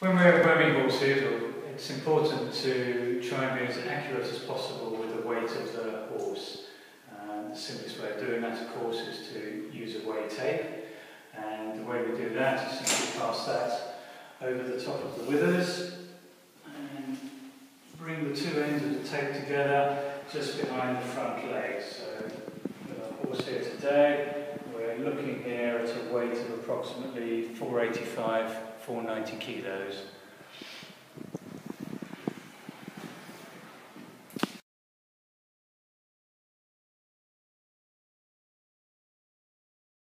When we're wearing horses, it's important to try and be as accurate as possible with the weight of the horse. Um, the simplest way of doing that, of course, is to use a weigh tape. And the way we do that is simply pass that over the top of the withers and bring the two ends of the tape together just behind the front legs. So horse here today, we're looking here at a weight of approximately 485, 490 kilos.